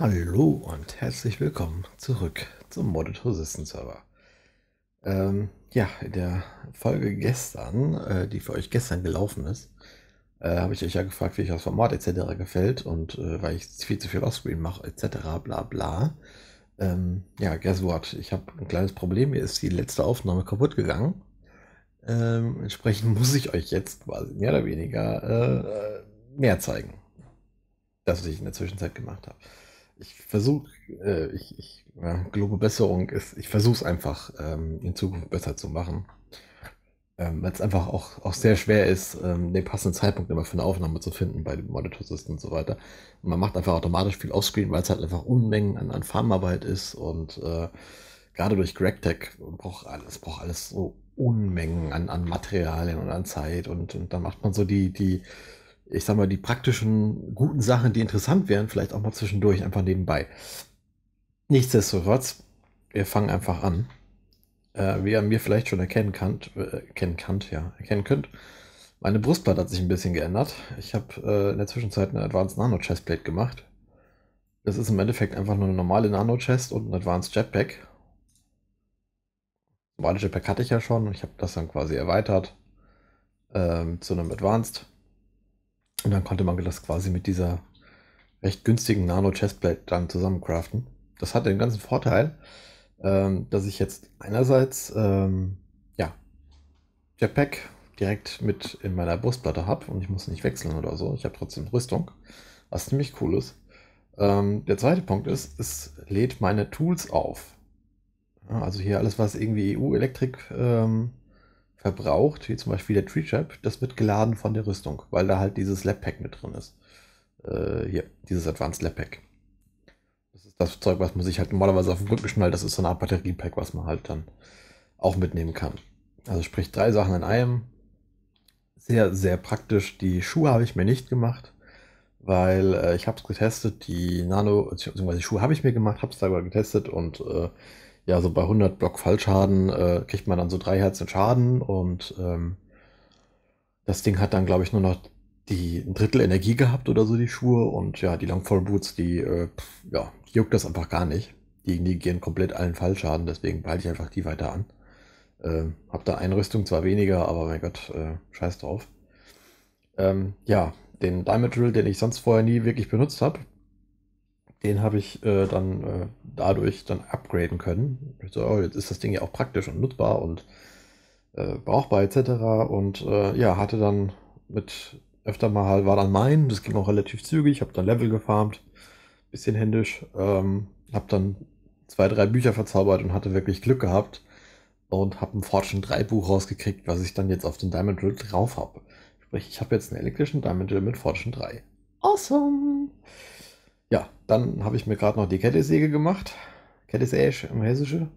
Hallo und herzlich willkommen zurück zum Modded Resistance Server. Ähm, ja, in der Folge gestern, äh, die für euch gestern gelaufen ist, äh, habe ich euch ja gefragt, wie euch das Format etc. gefällt und äh, weil ich viel zu viel Offscreen mache etc. bla bla. Ähm, ja, guess what? Ich habe ein kleines Problem. Mir ist die letzte Aufnahme kaputt gegangen. Ähm, entsprechend muss ich euch jetzt quasi mehr oder weniger äh, mehr zeigen, das was ich in der Zwischenzeit gemacht habe ich versuche, äh, ich, ich ja, gelobe Besserung ist, ich versuche es einfach ähm, in Zukunft besser zu machen. Ähm, Weil es einfach auch, auch sehr schwer ist, ähm, den passenden Zeitpunkt immer für eine Aufnahme zu finden bei dem Monitor-System und so weiter. Und man macht einfach automatisch viel Offscreen, weil es halt einfach Unmengen an, an Farmarbeit ist und äh, gerade durch GregTech braucht alles, braucht alles so Unmengen an, an Materialien und an Zeit und, und dann macht man so die, die ich sag mal, die praktischen, guten Sachen, die interessant wären, vielleicht auch mal zwischendurch einfach nebenbei. Nichtsdestotrotz, wir fangen einfach an. Äh, wie ihr mir vielleicht schon erkennen könnt, äh, erkennen könnt, ja, erkennen könnt, meine Brustplatte hat sich ein bisschen geändert. Ich habe äh, in der Zwischenzeit eine Advanced Nano Chestplate gemacht. Das ist im Endeffekt einfach nur eine normale Nano Chest und ein Advanced Jetpack. Normale Jetpack hatte ich ja schon. Ich habe das dann quasi erweitert ähm, zu einem Advanced. Und dann konnte man das quasi mit dieser recht günstigen Nano Chestplate dann zusammen craften. Das hat den ganzen Vorteil, ähm, dass ich jetzt einerseits ähm, ja, Jetpack direkt mit in meiner Brustplatte habe und ich muss nicht wechseln oder so. Ich habe trotzdem Rüstung, was ziemlich cool ist. Ähm, der zweite Punkt ist, es lädt meine Tools auf. Ja, also hier alles, was irgendwie EU-Elektrik ähm, verbraucht, wie zum Beispiel der Tree Trap, das wird geladen von der Rüstung, weil da halt dieses Lab Pack mit drin ist. Äh, hier, dieses Advanced Lab Pack. Das ist das Zeug, was man sich halt normalerweise auf den Rücken schnallt. Das ist so eine Art Batteriepack, was man halt dann auch mitnehmen kann. Also sprich drei Sachen in einem. Sehr, sehr praktisch. Die Schuhe habe ich mir nicht gemacht, weil äh, ich habe es getestet. Die Nano, beziehungsweise die Schuhe habe ich mir gemacht, habe es selber getestet und äh, ja, so bei 100 Block Fallschaden äh, kriegt man dann so drei Herzen Schaden und ähm, das Ding hat dann, glaube ich, nur noch die ein Drittel Energie gehabt oder so, die Schuhe. Und ja, die Longfall Boots, die, äh, ja, die juckt das einfach gar nicht. Die negieren komplett allen Fallschaden, deswegen behalte ich einfach die weiter an. Äh, hab da Einrüstung zwar weniger, aber mein Gott, äh, scheiß drauf. Ähm, ja, den Diamond Drill, den ich sonst vorher nie wirklich benutzt habe, den habe ich äh, dann äh, dadurch dann upgraden können. So, oh, jetzt ist das Ding ja auch praktisch und nutzbar und äh, brauchbar etc. Und äh, ja, hatte dann mit öfter mal war dann mein, das ging auch relativ zügig, habe dann Level gefarmt, bisschen händisch, ähm, habe dann zwei, drei Bücher verzaubert und hatte wirklich Glück gehabt und habe ein Fortune 3 Buch rausgekriegt, was ich dann jetzt auf den Diamond Drill drauf habe. Sprich, ich habe jetzt einen elektrischen Diamond Drill mit Fortune 3. Awesome! Ja, dann habe ich mir gerade noch die Kettesäge gemacht. Kettesäge im Hessische.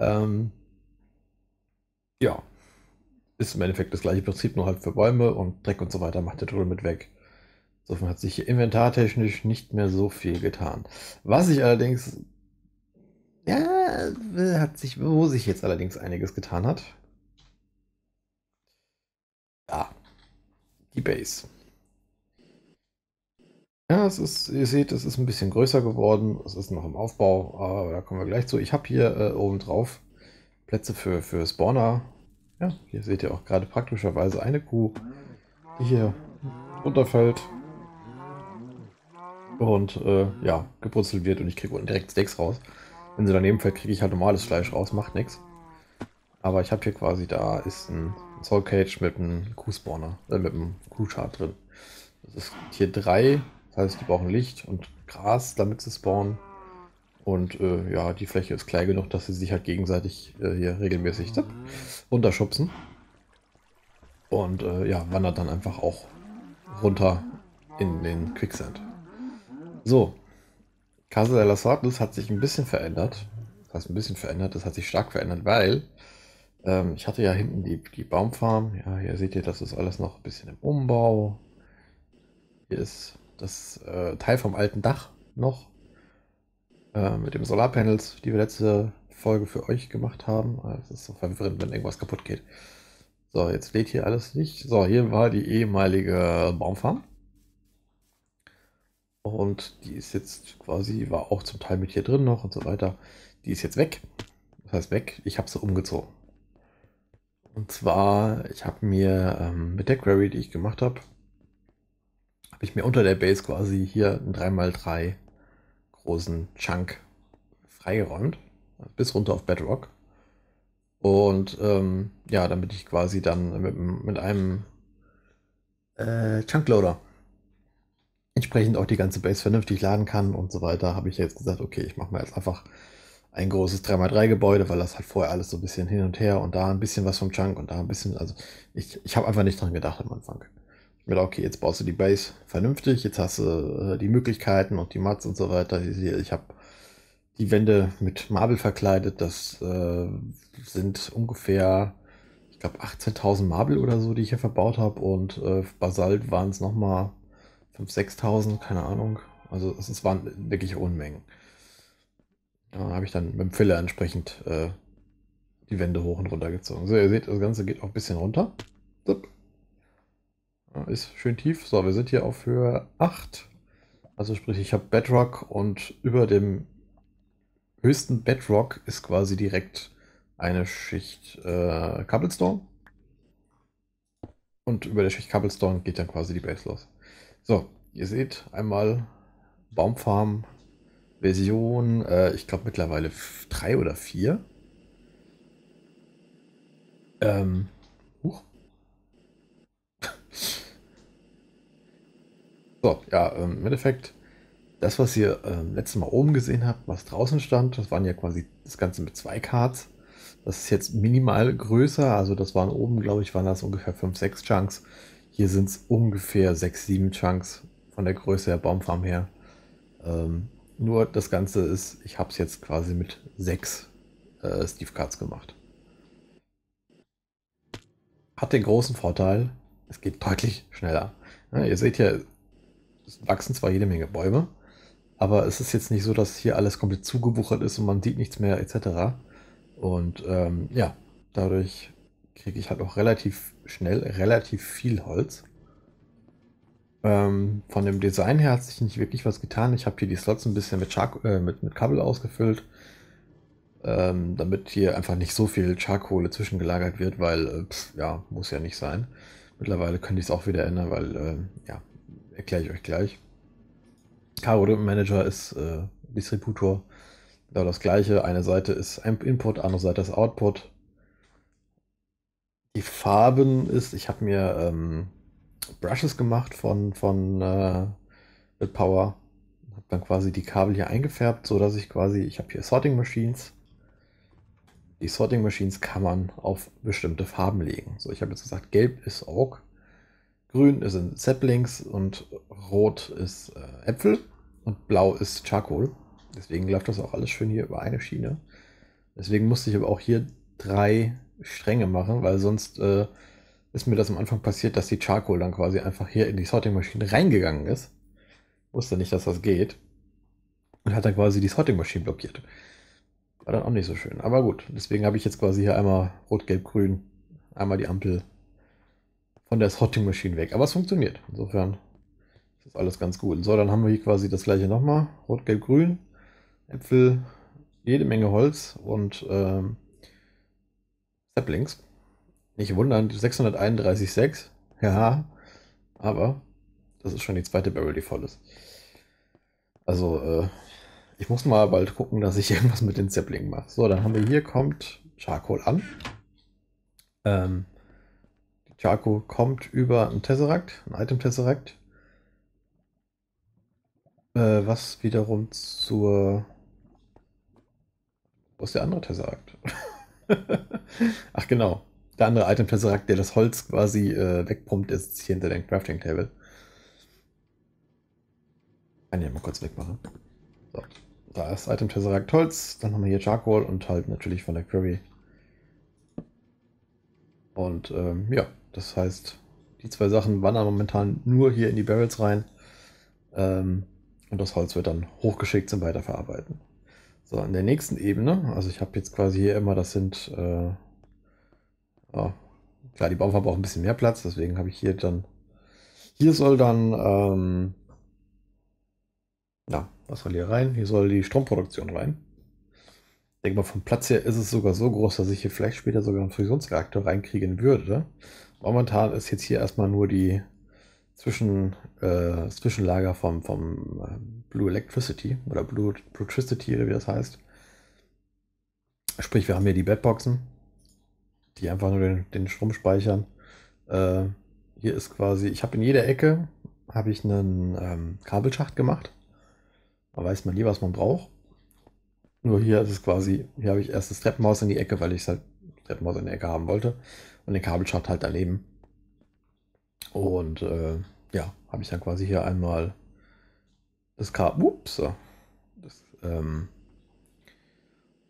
Ähm, ja, ist im Endeffekt das gleiche Prinzip, nur halt für Bäume und Dreck und so weiter macht der Drill mit weg. Insofern hat sich inventartechnisch nicht mehr so viel getan. Was sich allerdings, ja, hat sich, wo sich jetzt allerdings einiges getan hat. Ja, die Base. Ja, es ist, ihr seht, es ist ein bisschen größer geworden. Es ist noch im Aufbau, aber da kommen wir gleich zu. Ich habe hier äh, oben drauf Plätze für, für Spawner. Ja, hier seht ihr auch gerade praktischerweise eine Kuh, die hier runterfällt und äh, ja, gebrutzelt wird und ich kriege unten direkt Steaks raus. Wenn sie daneben fällt, kriege ich halt normales Fleisch raus, macht nichts. Aber ich habe hier quasi, da ist ein Soul Cage mit einem Kuhspawner, äh, mit einem Kuhschad drin. Das ist hier drei heißt, die brauchen Licht und Gras, damit sie spawnen. Und äh, ja, die Fläche ist klein genug, dass sie sich halt gegenseitig äh, hier regelmäßig zapp, runterschubsen. Und äh, ja, wandert dann einfach auch runter in den Quicksand. So, Casa de las Sortes hat sich ein bisschen verändert. Das heißt, ein bisschen verändert, das hat sich stark verändert, weil ähm, ich hatte ja hinten die, die Baumfarm. Ja, hier seht ihr, das ist alles noch ein bisschen im Umbau. Hier ist das äh, Teil vom alten Dach noch äh, mit den Solarpanels, die wir letzte Folge für euch gemacht haben. Ah, es ist so verwirrend, wenn irgendwas kaputt geht. So, jetzt lädt hier alles nicht. So, hier war die ehemalige Baumfarm. Und die ist jetzt quasi, war auch zum Teil mit hier drin noch und so weiter. Die ist jetzt weg. Das heißt weg, ich habe sie umgezogen. Und zwar, ich habe mir ähm, mit der Query, die ich gemacht habe, habe ich mir unter der Base quasi hier einen 3x3 großen Chunk freigeräumt. Bis runter auf Bedrock. Und ähm, ja, damit ich quasi dann mit, mit einem äh, Chunkloader entsprechend auch die ganze Base vernünftig laden kann und so weiter, habe ich jetzt gesagt, okay, ich mache mir jetzt einfach ein großes 3x3 Gebäude, weil das halt vorher alles so ein bisschen hin und her und da ein bisschen was vom Chunk und da ein bisschen, also ich, ich habe einfach nicht dran gedacht am Anfang. Ich mir okay, jetzt baust du die Base vernünftig, jetzt hast du äh, die Möglichkeiten und die Mats und so weiter. Ich habe die Wände mit Marble verkleidet, das äh, sind ungefähr, ich glaube 18.000 Marble oder so, die ich hier verbaut habe und äh, Basalt waren es nochmal 5.000, 6.000, keine Ahnung. Also es waren wirklich Unmengen. Da habe ich dann mit dem Filler entsprechend äh, die Wände hoch und runter gezogen. So, ihr seht, das Ganze geht auch ein bisschen runter. Ja, ist schön tief. So, wir sind hier auf Höhe 8. Also sprich, ich habe Bedrock und über dem höchsten Bedrock ist quasi direkt eine Schicht äh, Cobblestone. Und über der Schicht Cobblestone geht dann quasi die Base los. So, ihr seht einmal Baumfarm Version, äh, ich glaube mittlerweile drei oder vier. Ähm, huch. So, ja, ähm, im Endeffekt, das, was ihr ähm, letztes Mal oben gesehen habt, was draußen stand, das waren ja quasi das Ganze mit zwei Cards. Das ist jetzt minimal größer, also das waren oben, glaube ich, waren das ungefähr 5, 6 Chunks. Hier sind es ungefähr 6, 7 Chunks von der Größe der Baumfarm her. Ähm, nur das Ganze ist, ich habe es jetzt quasi mit 6 äh, Steve Cards gemacht. Hat den großen Vorteil, es geht deutlich schneller. Ja, ihr seht ja, wachsen zwar jede Menge Bäume, aber es ist jetzt nicht so, dass hier alles komplett zugewuchert ist und man sieht nichts mehr etc. Und ähm, ja, dadurch kriege ich halt auch relativ schnell relativ viel Holz. Ähm, von dem Design her hat sich nicht wirklich was getan. Ich habe hier die Slots ein bisschen mit, Char äh, mit, mit Kabel ausgefüllt, ähm, damit hier einfach nicht so viel Charkohle zwischengelagert wird, weil, äh, pff, ja, muss ja nicht sein. Mittlerweile könnte ich es auch wieder ändern, weil, äh, ja, erkläre ich euch gleich. Caro Manager ist äh, Distributor. Genau das gleiche. Eine Seite ist Input, andere Seite ist Output. Die Farben ist, ich habe mir ähm, Brushes gemacht von, von äh, mit Power. Habe dann quasi die Kabel hier eingefärbt, so dass ich quasi, ich habe hier Sorting Machines. Die Sorting Machines kann man auf bestimmte Farben legen. So, ich habe jetzt gesagt, gelb ist Oak, grün sind Saplings und rot ist äh, Äpfel und blau ist Charcoal. Deswegen läuft das auch alles schön hier über eine Schiene. Deswegen musste ich aber auch hier drei Stränge machen, weil sonst äh, ist mir das am Anfang passiert, dass die Charcoal dann quasi einfach hier in die Sorting-Maschine reingegangen ist. Wusste nicht, dass das geht. Und hat dann quasi die Sorting-Maschine blockiert. War dann auch nicht so schön. Aber gut, deswegen habe ich jetzt quasi hier einmal Rot, Gelb, Grün, einmal die Ampel von der Sorting-Maschine weg. Aber es funktioniert. Insofern ist das alles ganz gut. So, dann haben wir hier quasi das gleiche nochmal. Rot, Gelb, Grün, Äpfel, jede Menge Holz und ähm, Saplings. Nicht wundern, 631,6. Ja, aber das ist schon die zweite Barrel, die voll ist. Also, äh, ich muss mal bald gucken, dass ich irgendwas mit den Zeppelingen mache. So, dann haben wir hier kommt Charcoal an. Ähm, Charcoal kommt über ein Tesseract, ein Item Tesseract. Äh, was wiederum zur. Wo ist der andere Tesseract? Ach genau. Der andere Item Tesseract, der das Holz quasi äh, wegpumpt, ist hier hinter dem Crafting Table. Kann ich mal kurz wegmachen. So. Da ist Item Tesseract Holz, dann haben wir hier Charcoal und halt natürlich von der Query. Und ähm, ja, das heißt, die zwei Sachen wandern momentan nur hier in die Barrels rein. Ähm, und das Holz wird dann hochgeschickt zum Weiterverarbeiten. So, in der nächsten Ebene, also ich habe jetzt quasi hier immer, das sind, äh, ja, klar, die Baumfarbe braucht ein bisschen mehr Platz, deswegen habe ich hier dann, hier soll dann ähm, Ja, was soll hier rein? Hier soll die Stromproduktion rein. Ich denke mal, vom Platz her ist es sogar so groß, dass ich hier vielleicht später sogar einen Fusionsreaktor reinkriegen würde. Momentan ist jetzt hier erstmal nur die Zwischen, äh, Zwischenlager vom, vom äh, Blue Electricity oder Blue Electricity, wie das heißt. Sprich, wir haben hier die Bedboxen, die einfach nur den, den Strom speichern. Äh, hier ist quasi, ich habe in jeder Ecke habe ich einen ähm, Kabelschacht gemacht. Da weiß man nie, was man braucht. Nur hier ist es quasi, hier habe ich erst das Treppenhaus in die Ecke, weil ich es halt Treppenhaus in der Ecke haben wollte. Und den Kabelschacht halt daneben. Und äh, ja, habe ich dann quasi hier einmal das Kabel, ups, das ähm,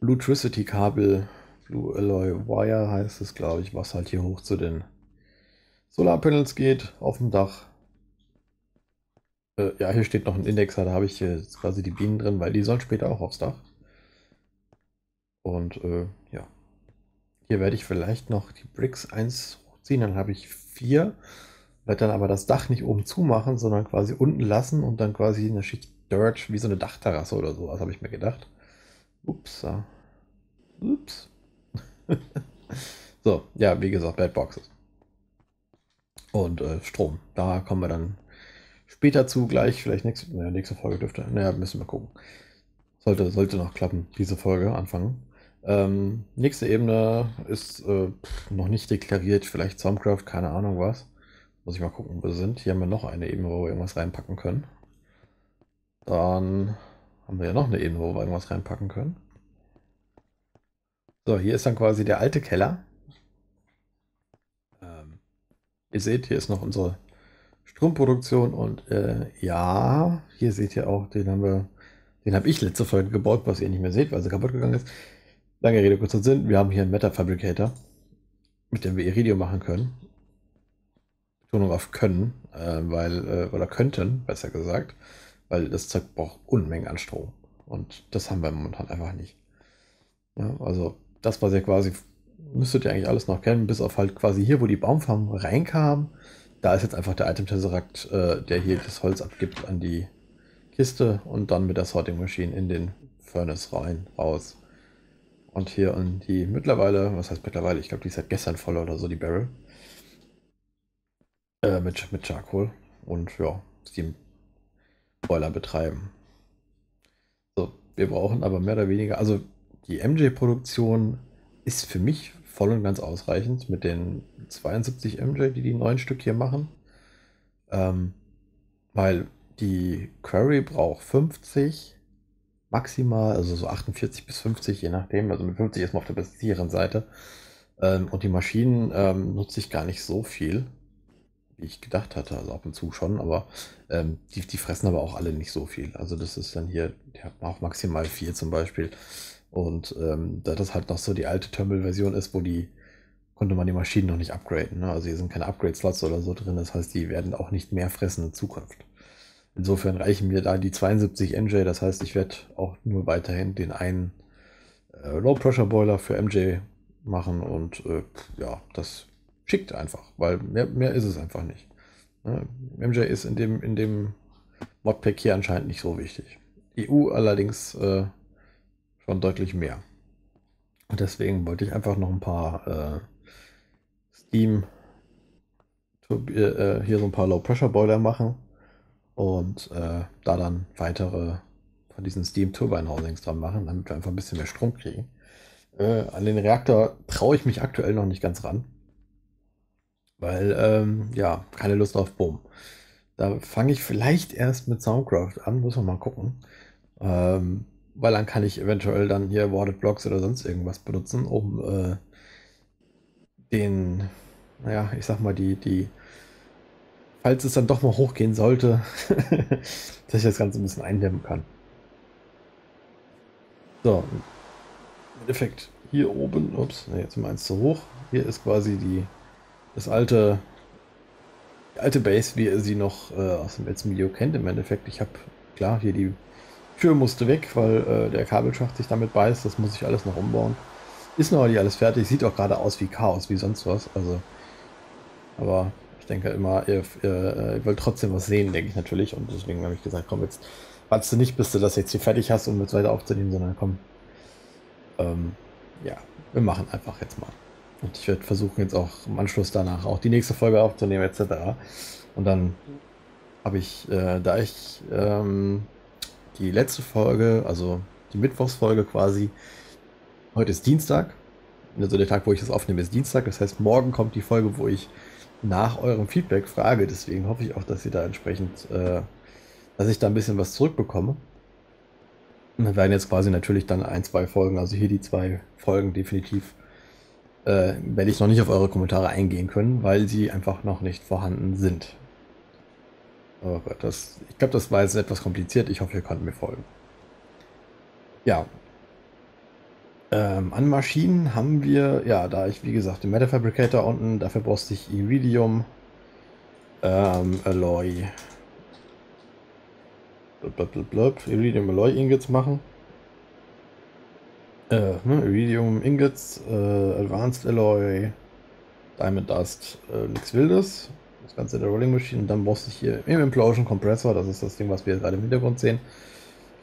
Bluetricity-Kabel, Blue Alloy Wire heißt es, glaube ich, was halt hier hoch zu den Solarpanels geht auf dem Dach. Äh, ja, hier steht noch ein Indexer, da habe ich jetzt quasi die Bienen drin, weil die sollen später auch aufs Dach. Und äh, ja, hier werde ich vielleicht noch die Bricks 1 hochziehen, dann habe ich 4. Werde dann aber das Dach nicht oben zumachen, sondern quasi unten lassen und dann quasi eine Schicht Dirt, wie so eine Dachterrasse oder sowas, habe ich mir gedacht. Ups. Ups. so, ja, wie gesagt, Bad Boxes. Und äh, Strom. Da kommen wir dann später zu, gleich, vielleicht nächste, naja, nächste Folge dürfte. Naja, müssen wir gucken. Sollte, sollte noch klappen, diese Folge anfangen. Ähm, nächste Ebene ist äh, noch nicht deklariert, vielleicht Stormcraft, keine Ahnung was. Muss ich mal gucken, wo wir sind. Hier haben wir noch eine Ebene, wo wir irgendwas reinpacken können. Dann haben wir ja noch eine Ebene, wo wir irgendwas reinpacken können. So, hier ist dann quasi der alte Keller. Ähm, ihr seht, hier ist noch unsere Stromproduktion und äh, ja, hier seht ihr auch, den haben wir, den habe ich letzte Folge gebaut, was ihr nicht mehr seht, weil sie kaputt gegangen ist. Lange Rede, kurzer Sinn, wir haben hier einen Meta Fabricator, mit dem wir Iridium machen können. Betonung auf können, äh, weil, äh, oder könnten, besser gesagt, weil das Zeug braucht Unmengen an Strom. Und das haben wir momentan einfach nicht. Ja, also das, was ihr quasi, müsstet ihr eigentlich alles noch kennen, bis auf halt quasi hier, wo die Baumfarm reinkam. Da ist jetzt einfach der Item Tesseract, äh, der hier das Holz abgibt an die Kiste und dann mit der Sorting Machine in den Furnace rein, raus. Und hier in die mittlerweile, was heißt mittlerweile, ich glaube, die ist seit gestern voll oder so, die Barrel. Äh, mit, mit Charcoal und ja, Steam Boiler betreiben. So, wir brauchen aber mehr oder weniger, also die MJ-Produktion ist für mich voll und ganz ausreichend mit den 72 MJ, die die neun Stück hier machen. Ähm, weil die Query braucht 50 maximal, also so 48 bis 50, je nachdem. Also mit 50 ist man auf der sicheren Seite. Ähm, und die Maschinen ähm, nutze ich gar nicht so viel, wie ich gedacht hatte. Also ab und zu schon, aber ähm, die, die fressen aber auch alle nicht so viel. Also das ist dann hier, die hat auch maximal vier zum Beispiel. Und ähm, da das halt noch so die alte Terminal-Version ist, wo die konnte man die Maschinen noch nicht upgraden. Ne? Also hier sind keine Upgrade-Slots oder so drin. Das heißt, die werden auch nicht mehr fressen in Zukunft. Insofern reichen mir da die 72 NJ. Das heißt, ich werde auch nur weiterhin den einen äh, Low-Pressure-Boiler für MJ machen. Und äh, ja, das schickt einfach, weil mehr, mehr ist es einfach nicht. Ne? MJ ist in dem, in dem Modpack hier anscheinend nicht so wichtig. EU allerdings äh, schon deutlich mehr. Und deswegen wollte ich einfach noch ein paar äh, Steam äh, hier so ein paar Low Pressure Boiler machen und äh, da dann weitere von diesen Steam Turbine Housings dran machen, damit wir einfach ein bisschen mehr Strom kriegen. Äh, an den Reaktor traue ich mich aktuell noch nicht ganz ran, weil ähm, ja keine Lust auf Boom. Da fange ich vielleicht erst mit Soundcraft an, muss man mal gucken. Ähm, weil dann kann ich eventuell dann hier Warded Blocks oder sonst irgendwas benutzen, um äh, den, naja, ich sag mal, die, die, falls es dann doch mal hochgehen sollte, dass ich das Ganze ein bisschen eindämmen kann. So, im Endeffekt hier oben, ups, ne, jetzt mal eins zu hoch. Hier ist quasi die, das alte, die alte Base, wie ihr sie noch äh, aus dem letzten Video kennt. Im Endeffekt, ich habe klar hier die Tür musste weg, weil äh, der Kabelschacht sich damit beißt. Das muss ich alles noch umbauen. Ist noch nicht alles fertig. Sieht auch gerade aus wie Chaos, wie sonst was. Also, aber ich denke immer, ihr, ihr, ihr wollt trotzdem was sehen, denke ich natürlich. Und deswegen habe ich gesagt, komm, jetzt wartest du nicht, bis du das jetzt hier fertig hast, um mit weiter aufzunehmen, sondern komm. Ähm, ja, wir machen einfach jetzt mal. Und ich werde versuchen, jetzt auch im Anschluss danach auch die nächste Folge aufzunehmen, etc. Und dann habe ich, äh, da ich ähm, die letzte Folge, also die Mittwochsfolge quasi, heute ist Dienstag, also der Tag, wo ich das aufnehme, ist Dienstag. Das heißt, morgen kommt die Folge, wo ich nach eurem Feedback frage. Deswegen hoffe ich auch, dass ihr da entsprechend, äh, dass ich da ein bisschen was zurückbekomme. Und dann werden jetzt quasi natürlich dann ein, zwei Folgen, also hier die zwei Folgen definitiv, äh, werde ich noch nicht auf eure Kommentare eingehen können, weil sie einfach noch nicht vorhanden sind. Gott, das, ich glaube, das war jetzt etwas kompliziert. Ich hoffe, ihr könnt mir folgen. Ja. Ähm, an Maschinen haben wir, ja, da ich wie gesagt den Metal Fabricator unten, dafür brauchst ich Iridium, ähm, Alloy, blub, Iridium Alloy Ingots machen. Äh, ne, Iridium Ingots, äh, Advanced Alloy, Diamond Dust, äh, nichts Wildes. Das Ganze in der Rolling Machine. Und dann brauchst du hier im Implosion Compressor, das ist das Ding, was wir gerade im Hintergrund sehen,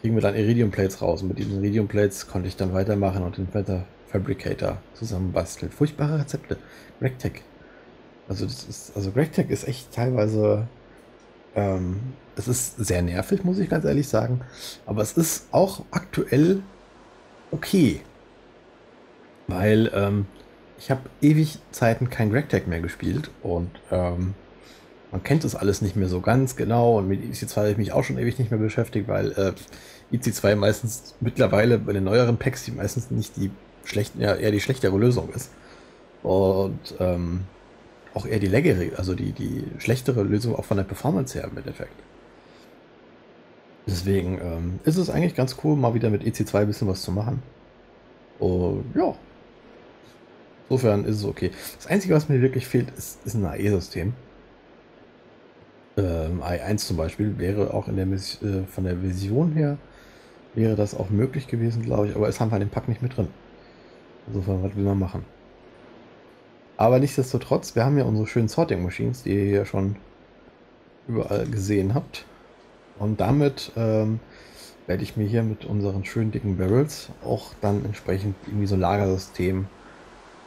kriegen wir dann Iridium Plates raus. Und mit diesen Iridium Plates konnte ich dann weitermachen und den Metal Fabricator zusammenbasteln. Furchtbare Rezepte. GregTech. Also das ist, also GregTech ist echt teilweise, ähm, es ist sehr nervig, muss ich ganz ehrlich sagen. Aber es ist auch aktuell okay. Weil ähm, ich habe ewig Zeiten kein GregTech mehr gespielt und ähm, man kennt das alles nicht mehr so ganz genau und mit EC2 habe ich mich auch schon ewig nicht mehr beschäftigt, weil äh, EC2 meistens mittlerweile bei den neueren Packs die meistens nicht die schlechten, ja, eher die schlechtere Lösung ist. Und ähm, auch eher die längere, also die, die schlechtere Lösung auch von der Performance her im Endeffekt. Deswegen ähm, ist es eigentlich ganz cool, mal wieder mit EC2 ein bisschen was zu machen. Und ja. Insofern ist es okay. Das Einzige, was mir wirklich fehlt, ist, ist ein AE-System. Ähm, i1 zum Beispiel wäre auch in der äh, von der Vision her wäre das auch möglich gewesen, glaube ich, aber es haben wir den Pack nicht mit drin. Insofern, was will man machen? Aber nichtsdestotrotz, wir haben ja unsere schönen Sorting Machines, die ihr ja schon überall gesehen habt. Und damit ähm, werde ich mir hier mit unseren schönen dicken Barrels auch dann entsprechend irgendwie so ein Lagersystem,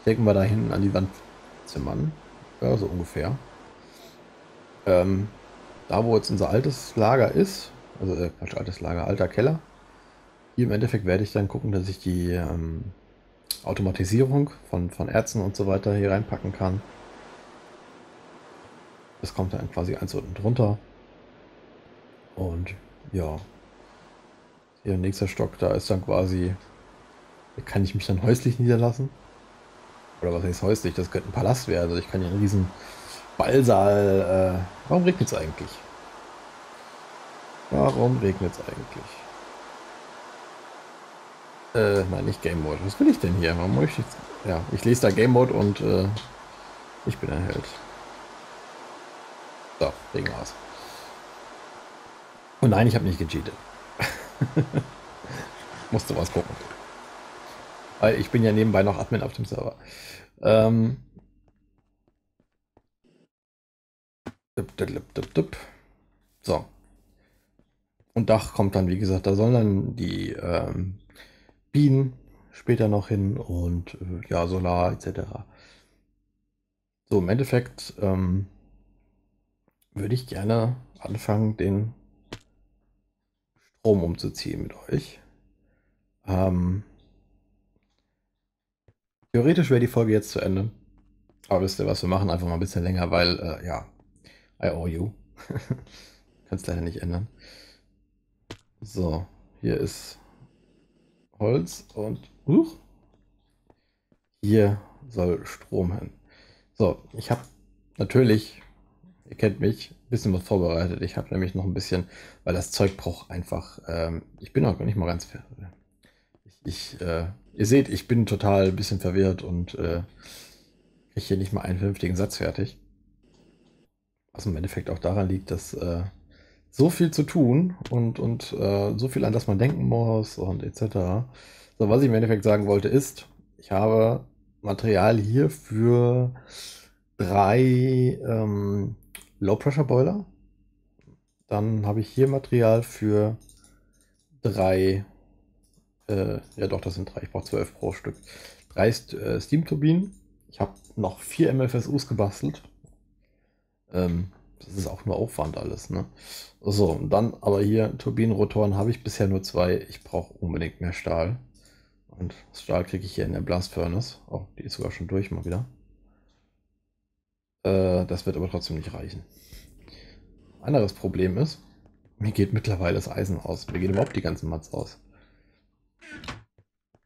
denken wir da hinten an die Wand zimmern. Ja, so ungefähr. Ähm, da, wo jetzt unser altes Lager ist, also äh, Quatsch, altes Lager, alter Keller, hier im Endeffekt werde ich dann gucken, dass ich die ähm, Automatisierung von, von Ärzten und so weiter hier reinpacken kann. Das kommt dann quasi eins unten drunter. Und ja, hier nächster Stock, da ist dann quasi, da kann ich mich dann häuslich niederlassen. Oder was heißt häuslich? Das könnte ein Palast werden. Also ich kann hier einen riesen Ballsaal. Äh, warum regnet es eigentlich? Warum regnet es eigentlich? Äh, nein, nicht Game Mode. Was will ich denn hier? Warum möchte ich jetzt? Ja, ich lese da Game Mode und äh, ich bin ein Held. So, Regen aus. Und nein, ich habe nicht gecheatet. Musste was gucken. Weil ich bin ja nebenbei noch Admin auf dem Server. Ähm, So. Und Dach kommt dann, wie gesagt, da sollen dann die ähm, Bienen später noch hin und äh, ja, Solar etc. So, im Endeffekt ähm, würde ich gerne anfangen, den Strom umzuziehen mit euch. Ähm, theoretisch wäre die Folge jetzt zu Ende. Aber wisst ihr was, wir machen einfach mal ein bisschen länger, weil, äh, ja, I owe you. Kannst leider nicht ändern. So, hier ist Holz und uh, hier soll Strom hin. So, ich habe natürlich, ihr kennt mich, ein bisschen was vorbereitet. Ich habe nämlich noch ein bisschen, weil das Zeug braucht einfach, ähm, ich bin auch nicht mal ganz ich, ich äh, ihr seht, ich bin total ein bisschen verwirrt und äh, kriege hier nicht mal einen vernünftigen Satz fertig. Was im Endeffekt auch daran liegt, dass äh, so viel zu tun und, und äh, so viel, an das man denken muss und etc. So, was ich im Endeffekt sagen wollte, ist, ich habe Material hier für drei ähm, Low-Pressure-Boiler. Dann habe ich hier Material für drei, äh, ja doch, das sind drei, ich brauche zwölf pro Stück. Drei äh, Steam-Turbinen. Ich habe noch vier MFSUs gebastelt. Ähm, das ist auch nur Aufwand alles, ne? So, und dann aber hier Turbinenrotoren habe ich bisher nur zwei. Ich brauche unbedingt mehr Stahl. Und Stahl kriege ich hier in der Blast Furnace. Oh, die ist sogar schon durch mal wieder. Äh, das wird aber trotzdem nicht reichen. Anderes Problem ist, mir geht mittlerweile das Eisen aus. Mir gehen überhaupt die ganzen Mats aus.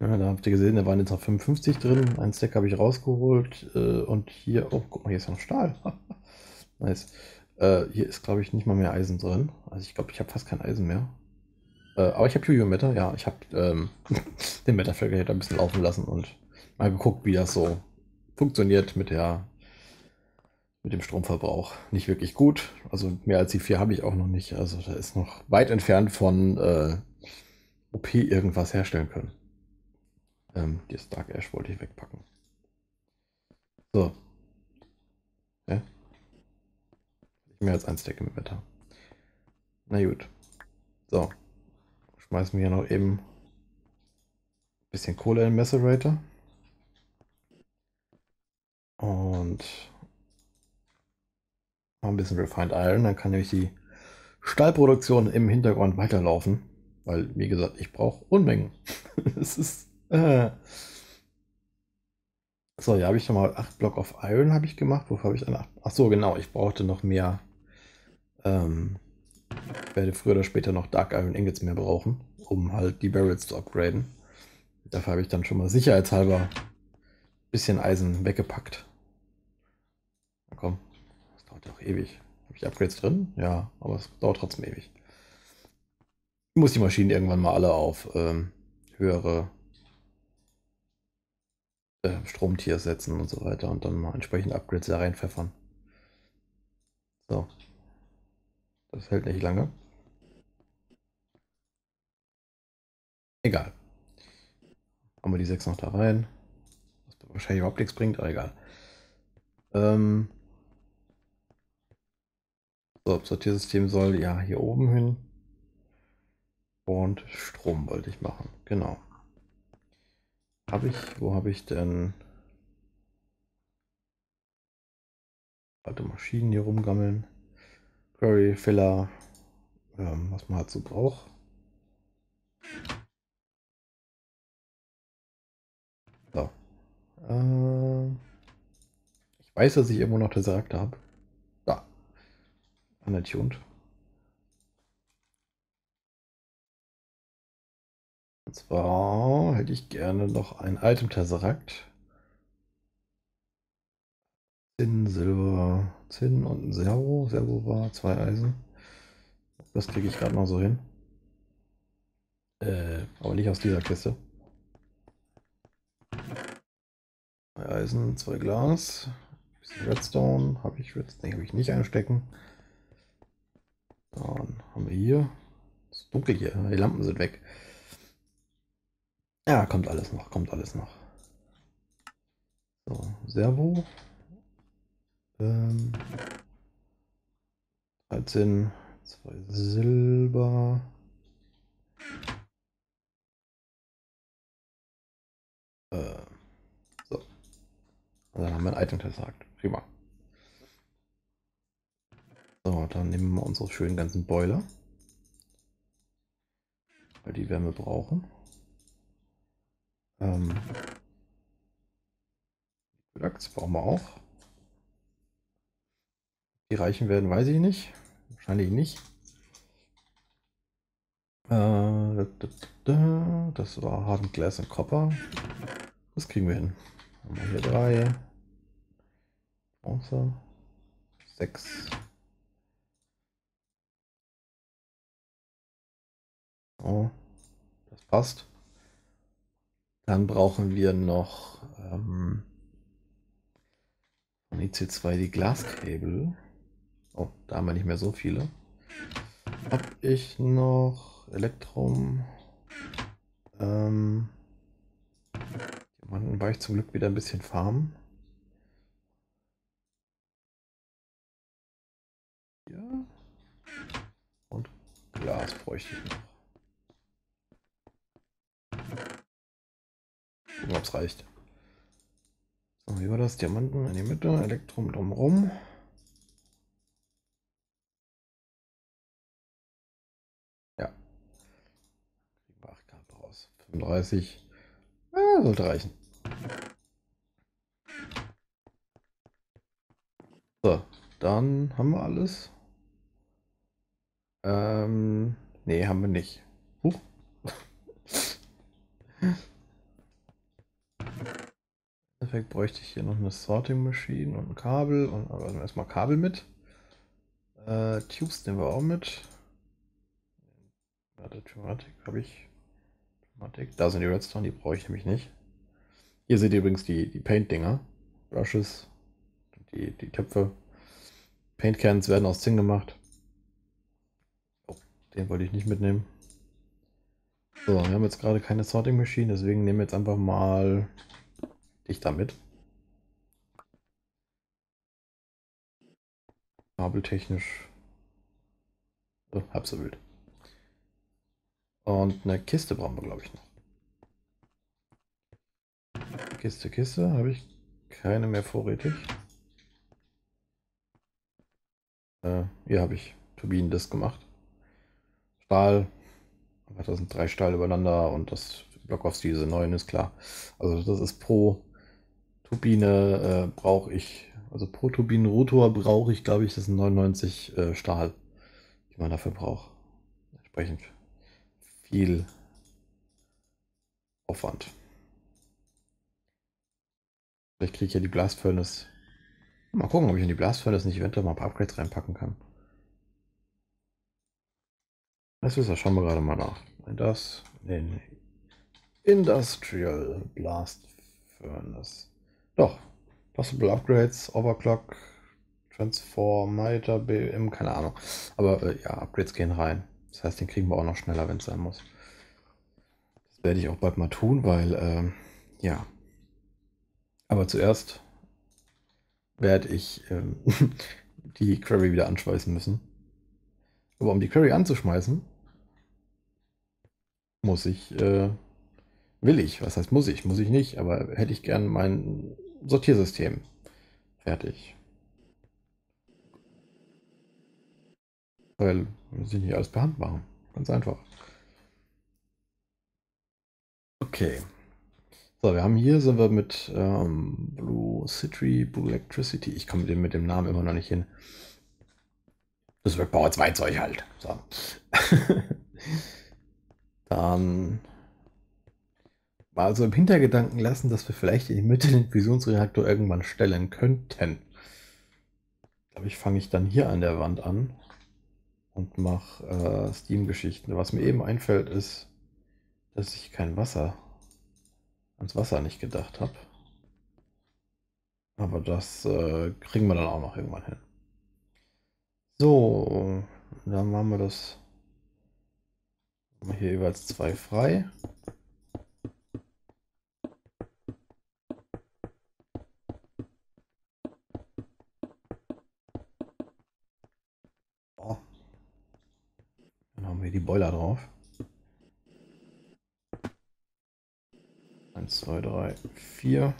Ja, da habt ihr gesehen, da waren jetzt noch 55 drin. Ein Stack habe ich rausgeholt. Äh, und hier, oh, guck mal, hier ist noch Stahl. nice. Äh, hier ist, glaube ich, nicht mal mehr Eisen drin. Also ich glaube, ich habe fast kein Eisen mehr. Äh, aber ich habe Juju Meta, ja. Ich habe ähm, den Meta-Fabricator ein bisschen laufen lassen und mal geguckt, wie das so funktioniert mit der mit dem Stromverbrauch. Nicht wirklich gut. Also mehr als die vier habe ich auch noch nicht. Also da ist noch weit entfernt von äh, OP irgendwas herstellen können. Ähm, die Stark Ash wollte ich wegpacken. So. Ja? Mehr als ein Stack im Wetter. Na gut. So. Schmeißen wir hier noch eben ein bisschen Kohle in den Macerator. Und ein bisschen Refined Iron. Dann kann nämlich die Stahlproduktion im Hintergrund weiterlaufen. Weil, wie gesagt, ich brauche Unmengen. Es ist. Äh. So, ja, habe ich schon mal 8 Block of Iron habe ich gemacht. Wofür habe ich dann 8? Ach genau, ich brauchte noch mehr ähm, werde früher oder später noch Dark Iron Ingots mehr brauchen, um halt die Barrels zu upgraden. Dafür habe ich dann schon mal sicherheitshalber ein bisschen Eisen weggepackt. Na komm, das dauert ja auch ewig. Habe ich Upgrades drin? Ja, aber es dauert trotzdem ewig. Ich muss die Maschinen irgendwann mal alle auf ähm, höhere äh, Stromtiers setzen und so weiter und dann mal entsprechend Upgrades da reinpfeffern. So. Das hält nicht lange. Egal. Haben wir die 6 noch da rein. Was wahrscheinlich überhaupt nichts bringt, aber egal. Ähm so, Sortiersystem soll ja hier oben hin. Und Strom wollte ich machen. Genau. Habe ich, wo habe ich denn alte Maschinen hier rumgammeln? Query, Filler, ähm, was man so braucht. So. Äh, ich weiß, dass ich irgendwo noch Charakter habe. Da. Unattuned. Und zwar hätte ich gerne noch ein Item Tesseract. Zinn, Silber, Zinn und ein Servo. Servo war zwei Eisen. Das kriege ich gerade noch so hin. Äh, aber nicht aus dieser Kiste. Zwei Eisen, zwei Glas. Redstone. Habe ich Redstone? Nee, habe ich nicht einstecken. Dann haben wir hier. Es ist dunkel hier. Die Lampen sind weg. Ja, kommt alles noch. Kommt alles noch. So, Servo. Ähm, 13, 2 Silber. Äh, so. Und dann haben wir ein Item gesagt. Prima. So, dann nehmen wir unsere schönen ganzen Boiler. Weil die Wärme brauchen. Ähm, Lachs brauchen wir auch. Die reichen werden, weiß ich nicht. Wahrscheinlich nicht. Äh, das war Hardened Glass und Copper. Das kriegen wir hin. Haben wir hier drei. Bronze. Sechs. Oh, das passt. Dann brauchen wir noch ähm, von EC2 die Glaskabel. Oh, da haben wir nicht mehr so viele. Hab ich noch Elektrum. Ähm, Diamanten war ich zum Glück wieder ein bisschen farmen. Ja. Und Glas bräuchte ich noch. Gucken, ob es reicht. So, wie war das? Diamanten in die Mitte, Elektrum drumherum. 35. Ja, sollte reichen. So, dann haben wir alles. Ähm, nee, haben wir nicht. Huch. Endeffekt bräuchte ich hier noch eine Sorting Machine und ein Kabel und aber erstmal Kabel mit. Äh, Tubes nehmen wir auch mit. Warte, Dramatik habe ich. Dramatik. Da sind die Redstone, die brauche ich nämlich nicht. Hier seht ihr übrigens die, die Paint-Dinger. Brushes, die, die Töpfe. Paint Cans werden aus Zinn gemacht. Oh, den wollte ich nicht mitnehmen. So, wir haben jetzt gerade keine Sorting Machine, deswegen nehmen wir jetzt einfach mal dich damit. Kabeltechnisch. Oh, halb so wild. Und eine Kiste brauchen wir, glaube ich, noch. Kiste, Kiste. Habe ich keine mehr vorrätig. Äh, hier habe ich Turbinen das gemacht. Stahl. Das sind drei Stahl übereinander und das Block auf diese neuen ist klar. Also das ist pro Turbine äh, brauche ich, also pro Turbinenrotor brauche ich, glaube ich, das sind 99 äh, Stahl, die man dafür braucht. Entsprechend viel Aufwand. Vielleicht kriege ich ja die Blast Furnace Mal gucken, ob ich in die Blastfurnace nicht eventuell mal ein paar Upgrades reinpacken kann. Das ist ja, schauen wir gerade mal nach. Das, nee, nee. Industrial Blast Furnace. Doch. Possible Upgrades, Overclock, Transformator, BM, keine Ahnung. Aber äh, ja, Upgrades gehen rein. Das heißt, den kriegen wir auch noch schneller, wenn es sein muss. Das werde ich auch bald mal tun, weil, äh, ja. Aber zuerst werde ich ähm, die Query wieder anschmeißen müssen. Aber um die Query anzuschmeißen, muss ich, äh, will ich, was heißt muss ich, muss ich nicht, aber hätte ich gern mein Sortiersystem fertig. Weil sich nicht alles per Hand machen. Ganz einfach. Okay. So, wir haben hier, sind wir mit ähm, Blue City, Blue Electricity. Ich komme mit dem, mit dem Namen immer noch nicht hin. Das wird Power 2 Zeug halt. So. Dann mal also im Hintergedanken lassen, dass wir vielleicht in die Mitte den Fusionsreaktor irgendwann stellen könnten. glaube ich, fange ich dann hier an der Wand an und mache äh, Steam-Geschichten. Was mir eben einfällt, ist, dass ich kein Wasser ans Wasser nicht gedacht habe. Aber das äh, kriegen wir dann auch noch irgendwann hin. So, dann machen wir das hier jeweils zwei frei. Haben wir die Boiler drauf. 1, 2, 3, 4.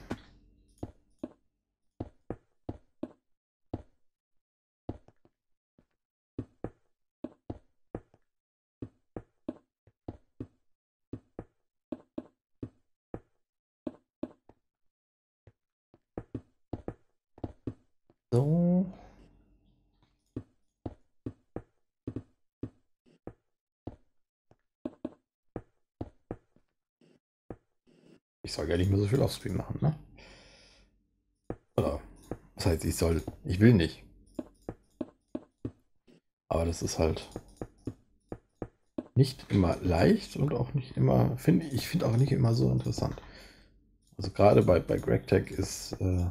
ja nicht mehr so viel Offscreen machen, ne? Oder, was heißt, ich soll, ich will nicht. Aber das ist halt nicht immer leicht und auch nicht immer, finde ich, finde auch nicht immer so interessant. Also gerade bei, bei GregTech ist äh,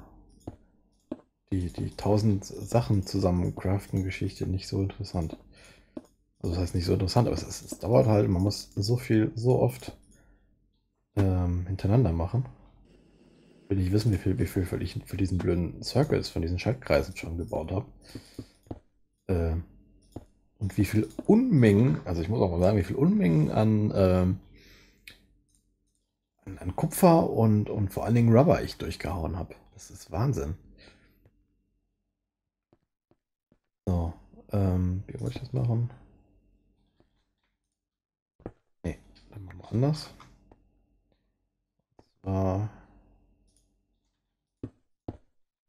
die, die tausend Sachen zusammen craften Geschichte nicht so interessant. Also das heißt nicht so interessant, aber es, es dauert halt, man muss so viel, so oft hintereinander machen. Ich will nicht wissen, wie viel, wie viel für, ich für diesen blöden Circles von diesen Schaltkreisen schon gebaut habe. Äh, und wie viel Unmengen, also ich muss auch mal sagen, wie viel Unmengen an, an, an Kupfer und, und vor allen Dingen Rubber ich durchgehauen habe. Das ist Wahnsinn. So, ähm, wie wollte ich das machen? Nee, dann machen wir anders. So.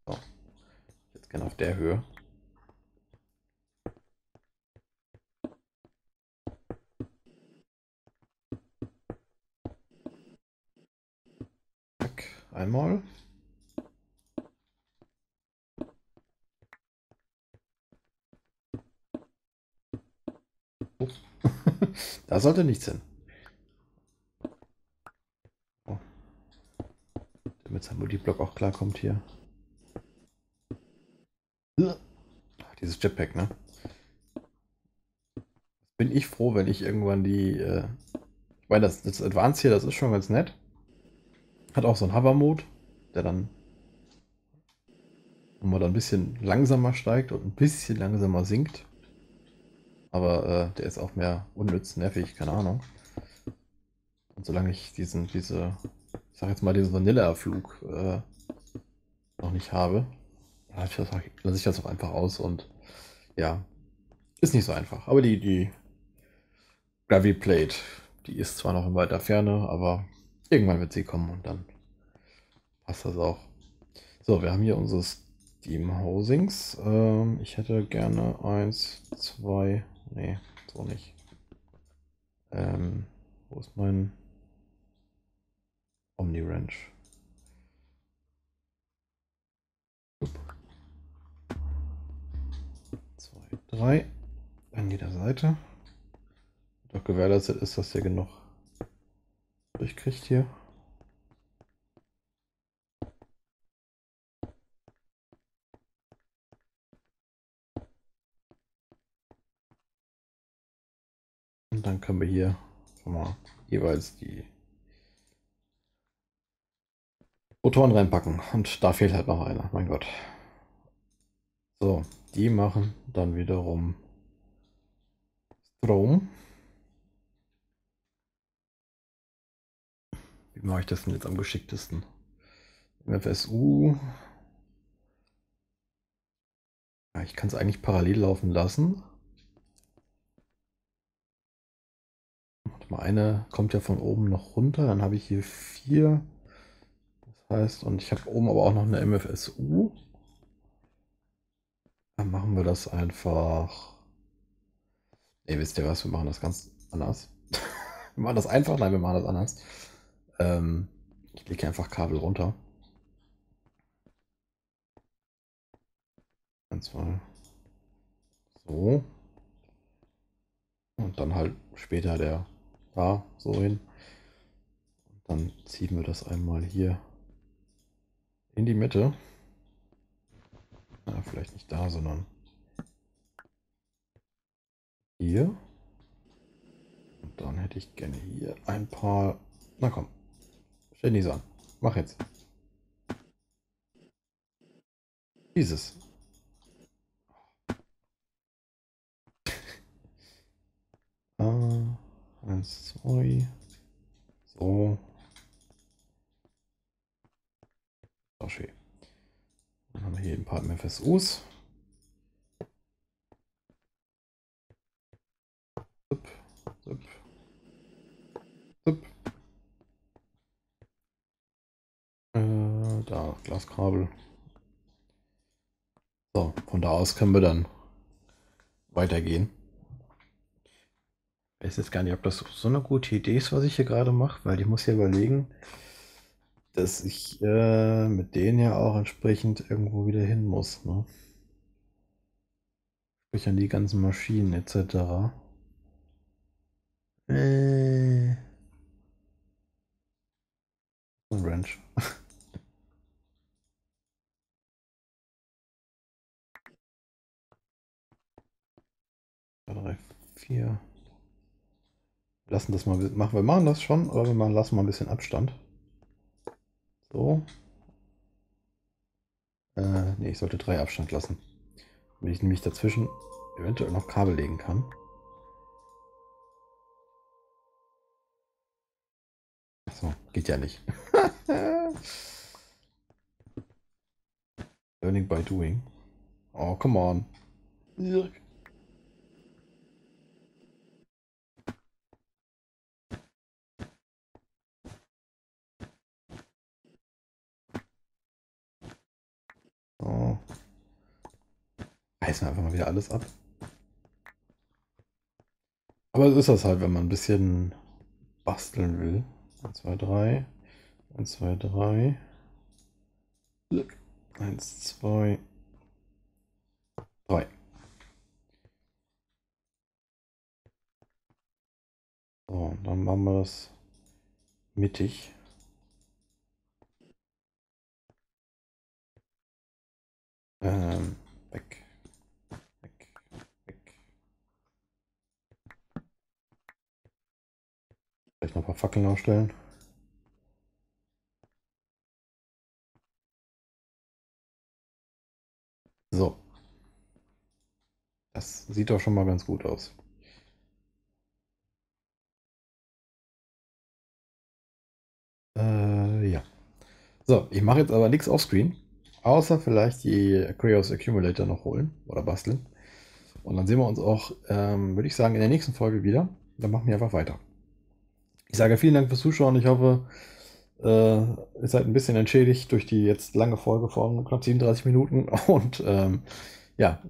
so. Jetzt gerne auf der Höhe. einmal. da sollte nichts hin. Damit sein Multiblock auch klarkommt hier. Dieses Jetpack, ne? Bin ich froh, wenn ich irgendwann die... Äh ich meine, das, das Advanced hier, das ist schon ganz nett. Hat auch so einen Hover-Mode, der dann wo man dann ein bisschen langsamer steigt und ein bisschen langsamer sinkt. Aber äh, der ist auch mehr unnütz, nervig, keine Ahnung. Und solange ich diesen, diese, sag jetzt mal, diesen Vanilla-Flug äh, noch nicht habe, lasse ich das auch einfach aus und ja, ist nicht so einfach. Aber die, die Gravity Plate, die ist zwar noch in weiter Ferne, aber Irgendwann wird sie kommen und dann passt das auch. So, wir haben hier unsere Steam Housings. Ähm, ich hätte gerne eins, zwei, nee, so nicht. Ähm, wo ist mein Omni Ranch? Zwei, drei. An jeder Seite. Doch gewährleistet ist, dass hier genug durchkriegt hier. Und dann können wir hier mal jeweils die Motoren reinpacken. Und da fehlt halt noch einer, mein Gott. So, die machen dann wiederum Strom. Wie mache ich das denn jetzt am geschicktesten? MFSU. Ja, ich kann es eigentlich parallel laufen lassen. Warte mal, eine kommt ja von oben noch runter. Dann habe ich hier vier. Heißt, und ich habe oben aber auch noch eine MFSU. Dann machen wir das einfach. Ey, wisst ihr was? Wir machen das ganz anders. wir machen das einfach. Nein, wir machen das anders. Ähm, ich lege einfach Kabel runter. Und zwar so. Und dann halt später der da so hin. Und dann ziehen wir das einmal hier in die Mitte. Na, vielleicht nicht da, sondern hier. Und dann hätte ich gerne hier ein paar. Na komm, Stell so an. Mach jetzt. Dieses. ah, eins, zwei. So. So schön. Dann haben wir hier ein paar MFSUs. Zup. Äh, da, Glaskabel. So, von da aus können wir dann weitergehen. Ich weiß jetzt gar nicht, ob das so eine gute Idee ist, was ich hier gerade mache, weil ich muss hier überlegen, dass ich äh, mit denen ja auch entsprechend irgendwo wieder hin muss. Ne? Sprich an die ganzen Maschinen etc. Äh. Ranch. 3, 4. Lassen das mal, machen wir machen das schon, aber wir machen, lassen mal ein bisschen Abstand. So. Äh, ne, ich sollte drei Abstand lassen. Damit ich nämlich dazwischen eventuell noch Kabel legen kann. So, geht ja nicht. Learning by doing. Oh, come on. Oh. Reißen einfach mal wieder alles ab. Aber so ist das halt, wenn man ein bisschen basteln will. 1, 2, 3. 1, 2, 3. 1, 2, 3. So, und dann machen wir das mittig. Ähm, weg. Weg. Weg. Vielleicht noch ein paar Fackeln aufstellen. So. Das sieht doch schon mal ganz gut aus. Äh, ja. So, ich mache jetzt aber nichts offscreen. Außer vielleicht die Kraos Accumulator noch holen oder basteln. Und dann sehen wir uns auch, ähm, würde ich sagen, in der nächsten Folge wieder. Dann machen wir einfach weiter. Ich sage vielen Dank fürs Zuschauen. Ich hoffe, äh, ihr seid ein bisschen entschädigt durch die jetzt lange Folge von knapp 37 Minuten. Und ähm, ja,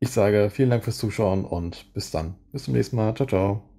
ich sage vielen Dank fürs Zuschauen und bis dann. Bis zum nächsten Mal. Ciao, ciao.